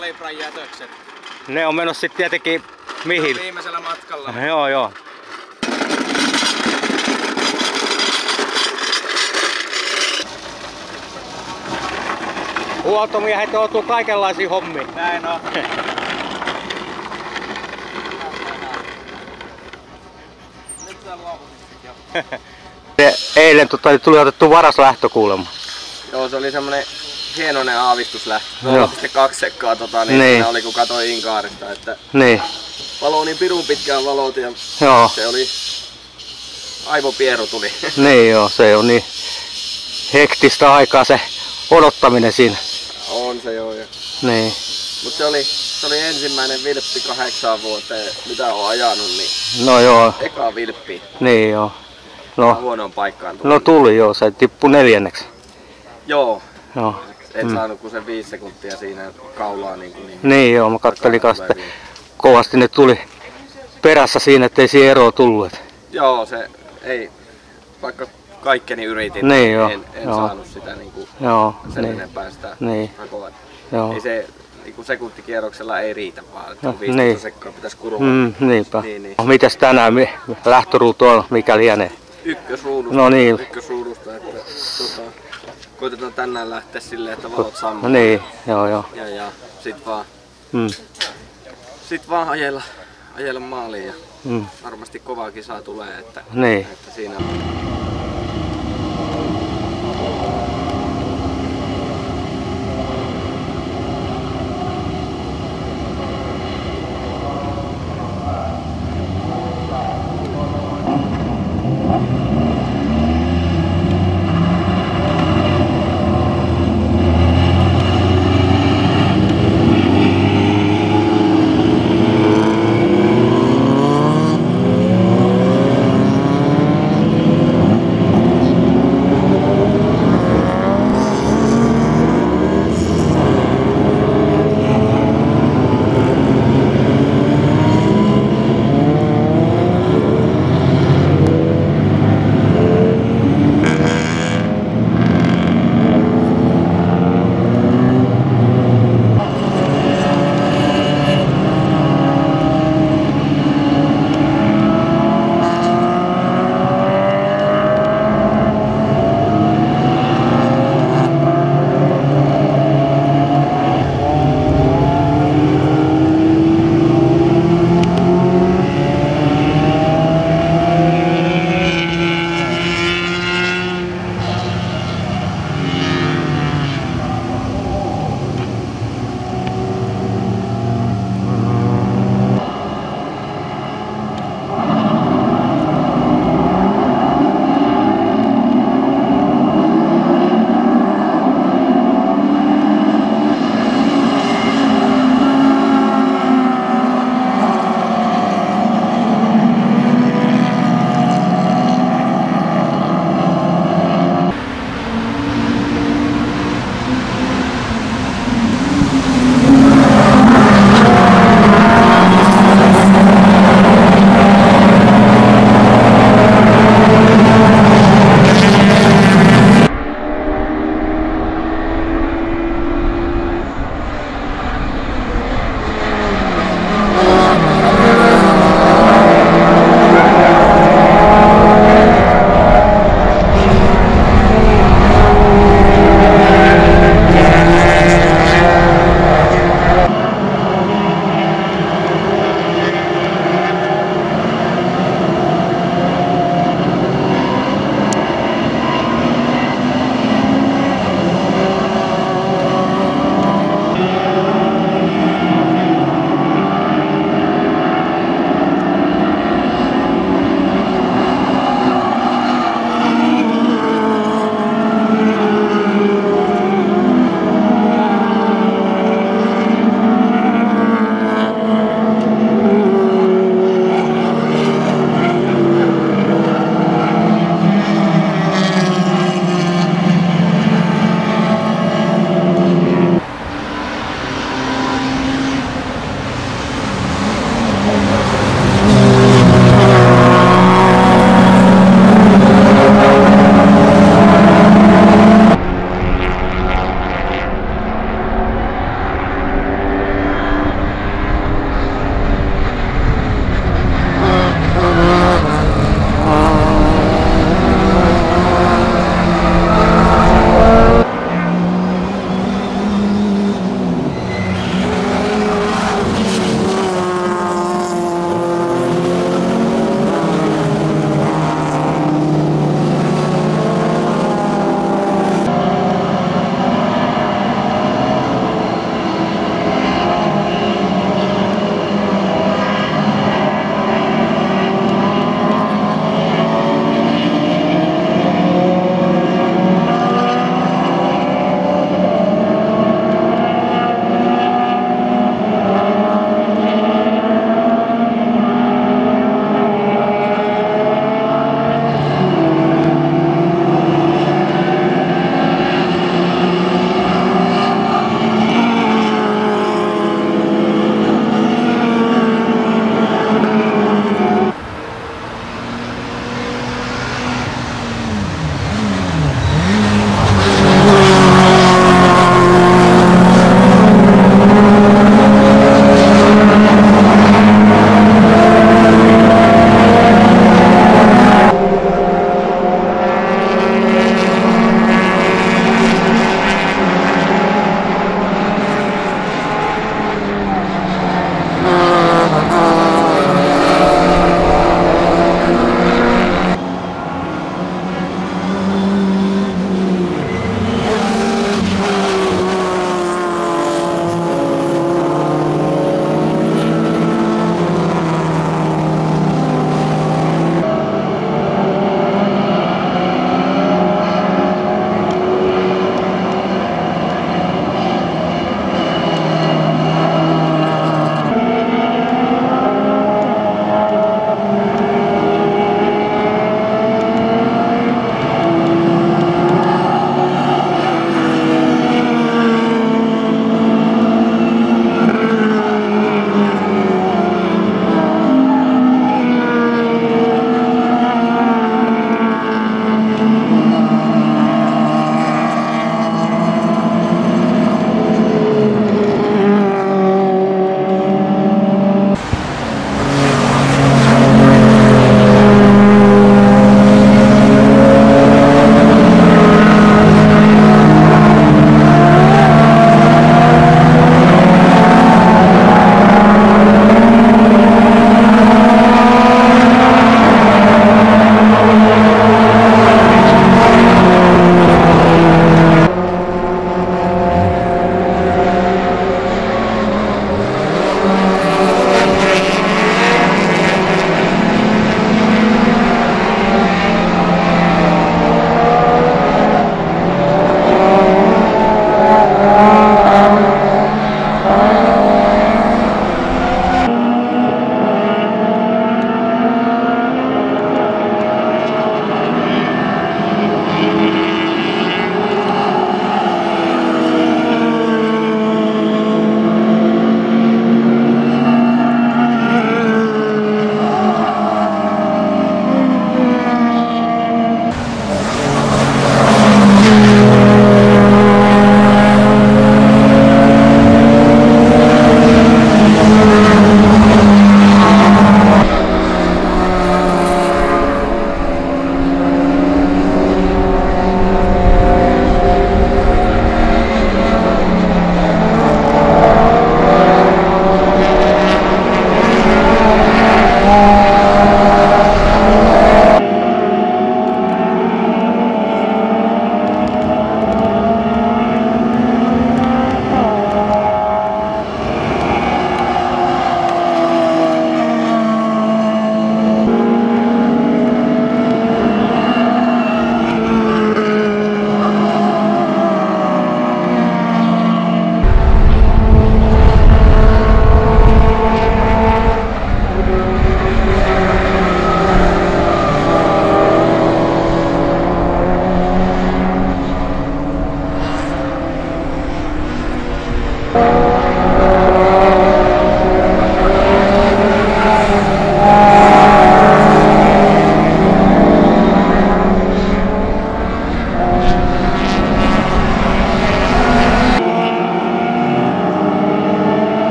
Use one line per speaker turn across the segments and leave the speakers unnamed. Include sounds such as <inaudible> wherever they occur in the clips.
kalibran jätökset.
Ne on menossa sitten tietenkin mihin?
Viimeisellä matkalla.
Joo, joo. Huoltomiehet joutuu kaikenlaisiin hommiin.
Näin on. <laughs>
Eilen tota, tuli otettu varas lähtökuulemma.
Joo, se oli semmonen hienoinen aavistus lähtö.
Joo.
0,2 sekkaa tota, niin,
Niin.
oli kun katsoin Inkaarista, että
Niin,
valo niin pirun pitkään valot ja
joo.
se oli aivopieru tuli. <laughs>
Niin joo, se on niin hektistä aikaa se odottaminen siinä.
on se joo. Ja.
Niin,
Mut se oli, se oli ensimmäinen vilppi kahdeksaan vuoteen, mitä on ajanut, niin
no joo,
eka vilppi
niin joo.
no.
No,
huonoon paikkaan tuli.
no tuli joo, se tippui neljänneksi.
Joo,
Joo.
Et
Mm.
saanut kuin sen viisi sekuntia siinä kaulaa niin kuin niin.
Niin joo, mä kattelin kanssa, kovasti ne tuli perässä siinä, ettei siihen eroa tullut. et.
Joo, se ei, vaikka kaikkeni yritin,
Niin joo,
en, en
joo.
saanut sitä niinku
Joo,
sen
niin,
enempää sitä
Niin.
rakoa.
joo.
Ei se niinku sekuntikierroksella ei riitä vaan, että
No,
no, 15
niin.
niin. sekkaa pitäisi kurvaa.
Mm, niinpä.
Niin, niin.
No, mitäs tänään lähtöruutu on, mikä lienee?
Ykkösruudusta,
No niin.
ykkösruudusta että tota, koitetaan tänään lähteä silleen, että valot
No
sammuu.
niin, joo joo.
Ja, ja sit vaan,
Mm,
sit vaan ajella, ajella maaliin ja
mm,
varmasti kovaa kisaa tulee, että,
niin.
että siinä on.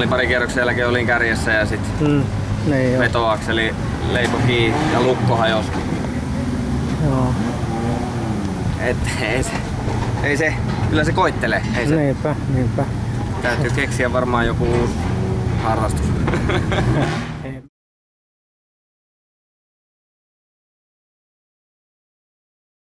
Olin pari kierroksen jälkeen olin kärjessä ja sit
Mm. Niin
vetoakseli leipo kiinni ja lukko hajosi.
joo.
Et ei se, ei se, kyllä se koittelee. Ei se,
Niinpä, niinpä.
täytyy keksiä varmaan joku uusi harrastus. <laughs>